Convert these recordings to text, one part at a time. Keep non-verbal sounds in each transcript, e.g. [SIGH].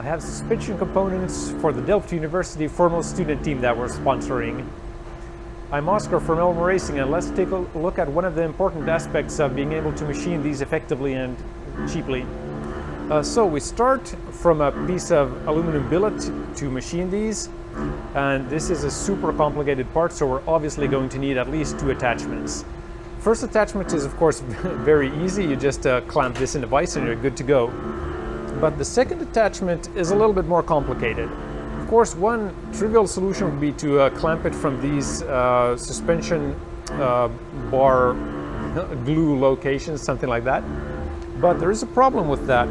I have suspension components for the Delft University Formula Student team that we're sponsoring. I'm Oscar from Elmer Racing and let's take a look at one of the important aspects of being able to machine these effectively and cheaply. Uh, so we start from a piece of aluminum billet to machine these and this is a super complicated part so we're obviously going to need at least two attachments. First attachment is of course [LAUGHS] very easy, you just uh, clamp this in the vise and you're good to go. But the second attachment is a little bit more complicated. Of course, one trivial solution would be to uh, clamp it from these uh, suspension uh, bar [LAUGHS] glue locations, something like that. But there is a problem with that.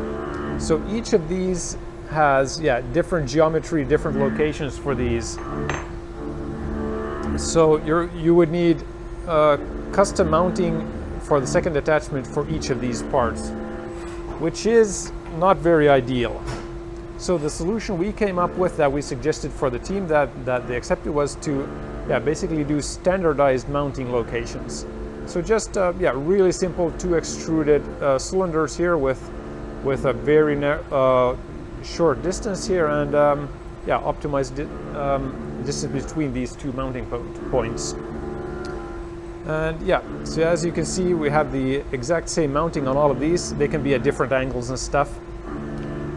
So each of these has, yeah, different geometry, different locations for these. So you you would need uh, custom mounting for the second attachment for each of these parts, which is not very ideal. So the solution we came up with that we suggested for the team that, that they accepted was to yeah, basically do standardized mounting locations. So just uh, yeah, really simple two extruded uh, cylinders here with, with a very uh, short distance here and um, yeah, optimized di um, distance between these two mounting po points. And yeah, so as you can see, we have the exact same mounting on all of these. They can be at different angles and stuff.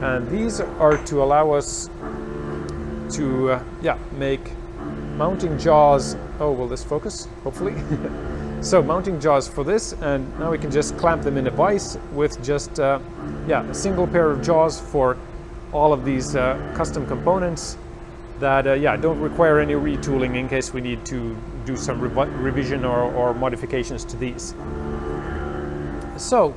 And these are to allow us to, uh, yeah, make mounting jaws. Oh, will this focus? Hopefully. [LAUGHS] so mounting jaws for this, and now we can just clamp them in a vise with just, uh, yeah, a single pair of jaws for all of these uh, custom components that uh, yeah don't require any retooling in case we need to do some revision or, or, modifications to these. So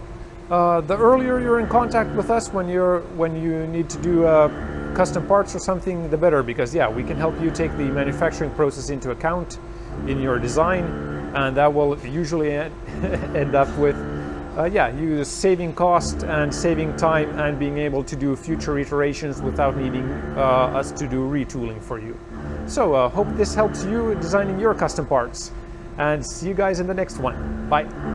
uh, the earlier you're in contact with us when you're when you need to do uh, custom parts or something, the better because yeah we can help you take the manufacturing process into account in your design, and that will usually [LAUGHS] end up with uh, yeah, you saving cost and saving time and being able to do future iterations without needing uh, us to do retooling for you. So uh, hope this helps you designing your custom parts and see you guys in the next one. Bye.